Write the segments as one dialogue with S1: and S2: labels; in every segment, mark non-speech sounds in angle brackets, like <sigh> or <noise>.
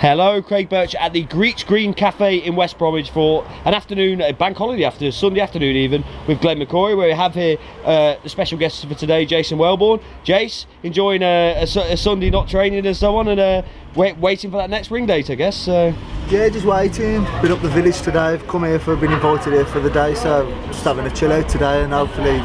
S1: Hello, Craig Birch at the Greech Green Cafe in West Bromwich for an afternoon, a bank holiday after Sunday afternoon even, with Glenn McCoy, where we have here uh, the special guest for today, Jason Welborn. Jace, enjoying a, a, a Sunday not training and so on, and uh, wait, waiting for that next ring date, I guess. Uh,
S2: yeah, just waiting. Been up the village today. I've come here for, been invited here for the day, so just having a chill out today, and hopefully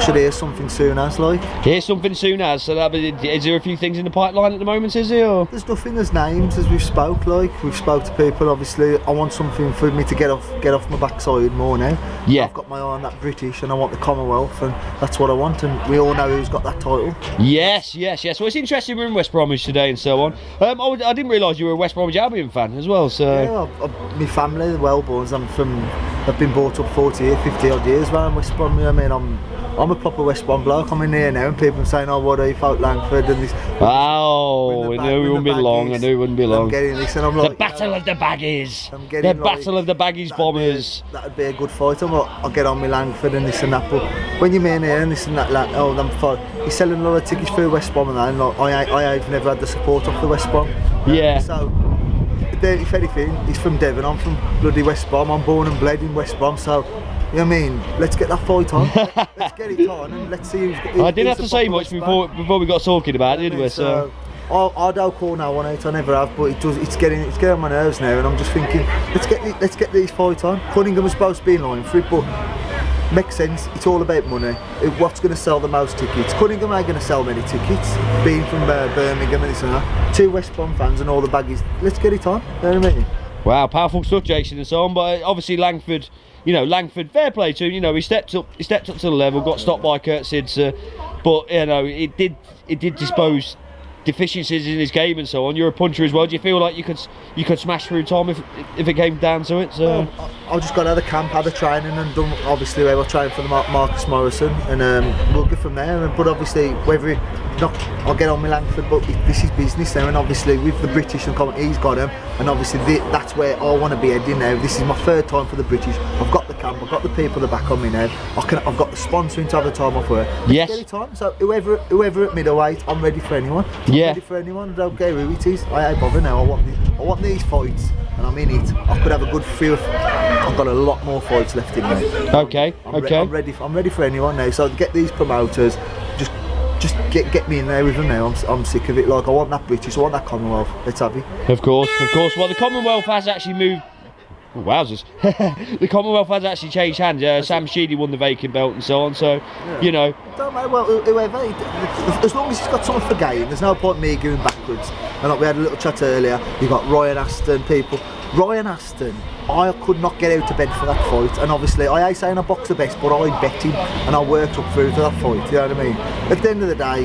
S2: should hear something soon as like.
S1: Hear something soon as. So that, is there a few things in the pipeline at the moment? Is there? Or?
S2: There's nothing. There's names as we've spoke. Like we've spoke to people. Obviously, I want something for me to get off get off my backside more now.
S1: Yeah.
S2: I've got my eye on that British, and I want the Commonwealth, and that's what I want. And we all know who's got that title.
S1: Yes, yes, yes. Well, it's interesting we're in West Bromwich today and so on. Um, I, I, didn't realise you were a West Bromwich Albion fan as well. So.
S2: Yeah, I, I, my family, the Welborns. I'm from. I've been brought up 40, 50 odd years around West Bromwich. I mean, I'm I'm a proper West Brom bloke. I'm in here now, and people are saying, "Oh, what are you, Folk Langford?" And this.
S1: Oh, wow, I knew it wouldn't be long. I knew it wouldn't be long.
S2: I'm getting this, and I'm like,
S1: the battle of the baggies.
S2: I'm getting
S1: the
S2: like,
S1: battle of the baggies bombers.
S2: Be, that'd be a good fight. I'm like, I'll get on my Langford and this and that. But when you're in here and this and that, like, oh, I'm fine. He's selling a lot of tickets for West Brom and that, and like, I, I, I've never had the support of the West Brom.
S1: Yeah.
S2: So if anything, he's from Devon, I'm from bloody West Brom, I'm born and bled in West Brom, so you know what I mean? Let's get that fight on. <laughs> let's get it on and let's see who's, who's
S1: I didn't have to say much before before we got talking about it, did we? So,
S2: so I, I don't call now on it. I never have, but it does. It's getting it's getting on my nerves now, and I'm just thinking, let's get let's get these fight on. Cunningham was supposed to be in line for it, but makes sense. It's all about money. What's going to sell the most tickets? Cunningham ain't going to sell many tickets. Being from uh, Birmingham and this and that. Two West Brom fans and all the baggies. Let's get it on. You know what I mean?
S1: Wow, powerful stuff, Jason, and so on. But obviously Langford you know, Langford, fair play to him. You know, he stepped up, he stepped up to the level, got stopped by Khurtsidze, uh, but you know, it did, it did dispose deficiencies in his game and so on. You're a puncher as well. Do you feel like you could, you could smash through Tom if, if it came down to it? So.
S2: Well, I just got out of camp, had the training, and done. Obviously, we were training for the Mar Marcus Morrison, and um, we'll go from there. But obviously, whether not, I'll get on with Langford, but this is business now, and obviously with the British and comment, he's got him, and obviously the, that's where I want to be heading now. This is my third time for the British. I've got the camp, I've got the people that back on me now. I can, I've got the sponsoring to have the time off work.
S1: Yes.
S2: On. So whoever, whoever at middleweight, I'm ready for anyone.
S1: Yeah.
S2: Ready for anyone. I don't care who it is. I ain't bother now. I want, the, I want these fights, and I'm in it. I could have a good few. I've got a lot more fights left in me.
S1: Okay.
S2: I'm
S1: okay.
S2: Re I'm ready. For, I'm ready for anyone now. So get these promoters. Just just get get me in there with them now. I'm, I'm sick of it. Like I want that British, I want that Commonwealth. Let's have it.
S1: Of course, of course. Well, the Commonwealth has actually moved. Oh, wowzers! <laughs> the Commonwealth has actually changed hands. Uh, Sam Sheedy won the vacant belt and so on. So, yeah. you know.
S2: Don't matter. Well, whoever. As long as he's got something for gain, there's no point me going backwards. And like we had a little chat earlier. you've got Ryan Aston, people. Ryan Aston, I could not get out of bed for that fight, and obviously I ain't saying I box the best, but I bet him and I worked up through to that fight. You know what I mean? At the end of the day,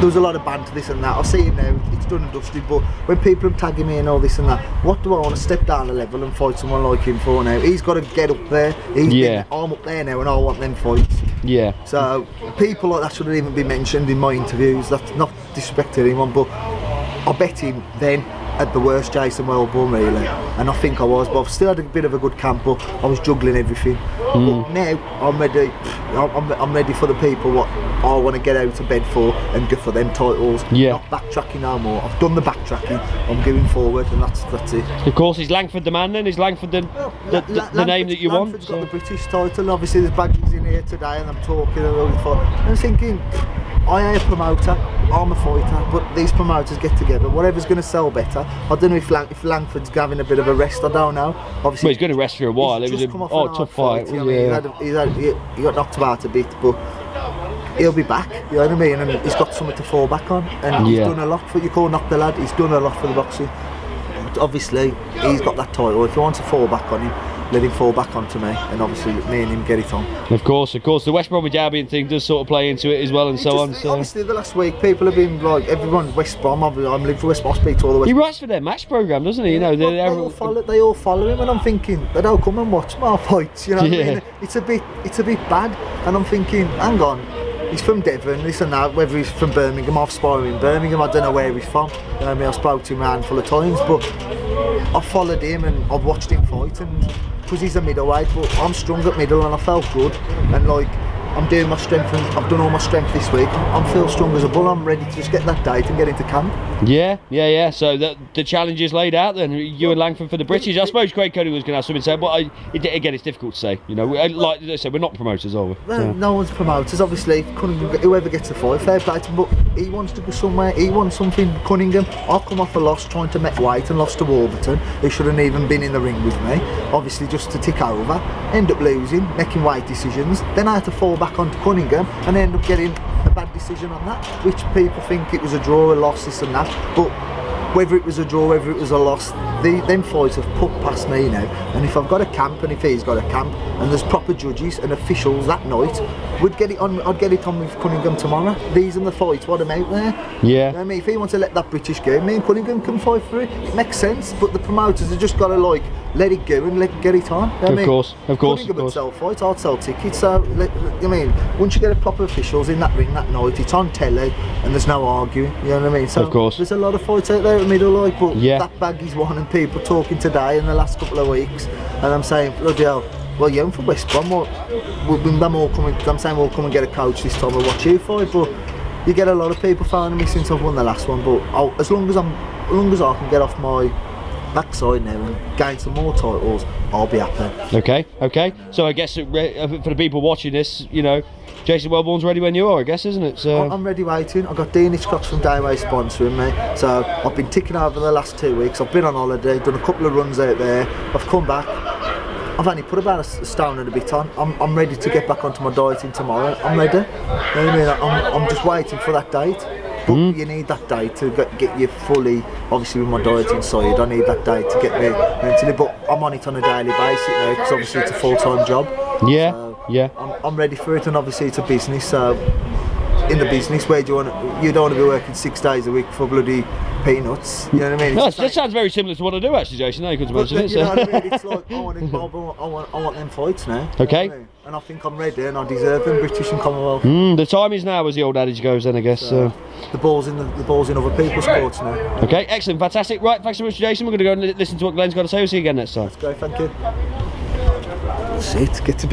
S2: there was a lot of banter, this and that. I see him now, it's done and dusted, but when people are tagging me and all this and that, what do I want to step down a level and fight someone like him for now? He's got to get up there. He's
S1: yeah.
S2: Been, I'm up there now and I want them fights.
S1: Yeah.
S2: So people like that shouldn't even be mentioned in my interviews. That's not disrespecting anyone, but I bet him then at the worst Jason Welborn really. And I think I was but I've still had a bit of a good camp but I was juggling everything. Mm. but now I'm ready. I'm, I'm ready for the people what I want to get out of bed for and go for them titles.
S1: Yeah.
S2: Not backtracking no more. I've done the backtracking. I'm going forward and that's that's it.
S1: Of course is Langford the man then? Is Langford the, well, the, the, the name that you
S2: Langford's
S1: want?
S2: Langford's got so. the British title. Obviously there's badges in here today and I'm talking and I'm thinking I am a promoter, I'm a fighter, but these promoters get together, whatever's going to sell better. I don't know if, Lang if Langford's having a bit of a rest, I don't know.
S1: Obviously, well, he's going to rest for a while. It was a oh, tough fight. fight.
S2: Yeah. I mean? he, he, he got knocked about a bit, but he'll be back, you know what I mean? And he's got something to fall back on. And he's done a lot for you call knock the lad, he's done a lot for the boxing. But obviously, he's got that title. If you want to fall back on him, let him fall back onto me and obviously me and him get it on.
S1: Of course, of course. The West Bromwich Albion thing does sort of play into it as well and
S2: it
S1: so
S2: just,
S1: on. So.
S2: Obviously the last week people have been like, everyone West Brom, I'm living for West Brom, speak to all the West
S1: He writes for their match programme, doesn't he? You know,
S2: they, they, all follow, they all follow him and I'm thinking, they don't come and watch my <laughs> fights, you know yeah. I mean? It's a bit, it's a bit bad and I'm thinking, hang on, he's from Devon, this and that, whether he's from Birmingham, I've in Birmingham, I don't know where he's from. You know I mean, I spoke to him a handful of times, but I've followed him and I've watched him fight and because he's a middleweight, but I'm strong at middle and I felt good. And like, I'm doing my strength and I've done all my strength this week. I'm feel strong as a bull. I'm ready to just get that date and get into camp.
S1: Yeah, yeah, yeah. So the, the challenge is laid out then. You and Langford for the British. I suppose Craig Cody was going to have something to say, but I, it, again, it's difficult to say. You know, we- like I said, we're not promoters, are we?
S2: No,
S1: So-
S2: no one's promoters. Obviously, whoever gets the fight, fair play to. But he wants to go somewhere. He wants something. Cunningham. I've come off a loss trying to make weight and lost to Warburton, who shouldn't even been in the ring with me. Obviously, just to tick over. End up losing, making weight decisions. Then I had to fall back onto Cunningham and end up getting a bad decision on that, which people think it was a draw, a loss, this and that. But whether it was a draw, whether it was a loss, the, them fights have put past me now. And if I've got a camp, and if he's got a camp, and there's proper judges and officials that night, we'd get it on. I'd get it on with Cunningham tomorrow. These are the fights. What I'm out there.
S1: Yeah.
S2: You know what I mean, if he wants to let that British go, me and Cunningham can fight for it. It makes sense. But the promoters have just got to like let it go and let get it on. You know I
S1: Of
S2: mean?
S1: course, of course,
S2: Cunningham
S1: of course.
S2: would sell fights. I'd sell tickets. So let, I mean, once you get a proper officials in that ring that night, it's on telly and there's no arguing. You know what I mean? So
S1: Of course.
S2: There's a lot of fights out there in the middle, like, but
S1: Yeah.
S2: that bag is one, and people talking today in the last couple of weeks, and I'm saying, bloody hell. Well, yeah, I'm from West Brom. Well, we've been them all coming. I'm saying we'll come and get a coach this time and watch you fight, but you get a lot of people phoning me since I've won the last one. But I'll, as long as I'm, as long as I can get off my backside now and gain some more titles, I'll be happy.
S1: Okay, okay. So I guess uh, for the people watching this, you know, Jason Welborn's ready when you are, I guess, isn't it? So
S2: I'm ready waiting. I've got Dean Hitchcock from Dayway sponsoring me. So I've been ticking over the last two weeks. I've been on holiday, done a couple of runs out there. I've come back. I've only put about a stone and a bit on. I'm, I'm ready to get back onto my dieting tomorrow. I'm ready. You know what I mean? I'm, I'm just waiting for that date. But hmm? you need that date to get, get you fully, obviously with my dieting side, I need that date to get me mentally. But I'm on it on a daily basis now because obviously it's a full-time job.
S1: yeah,
S2: So
S1: yeah.
S2: I'm, I'm ready for it, and obviously it's a business. So in the business, where do you want? You don't want to be working six days a week for bloody peanuts. You know what I mean?
S1: No, that sounds very similar to what I do, actually, Jason. Now you could
S2: but,
S1: mention it.
S2: you know
S1: So.
S2: what I mean? It's like I <laughs> want, it, I want, I want, them fights now. You know
S1: Okay.
S2: I mean? And I think I'm ready, and I deserve them, British and Commonwealth.
S1: Mm, the time is now, as the old adage goes. Then I guess. So.
S2: The balls in the, the balls in other people's sports now.
S1: Okay, excellent, fantastic. Right, thanks so much, Jason. We're going to go and listen to what Glenn's got to say. We'll see you again next time.
S2: Go, thank you. Shit, get to be.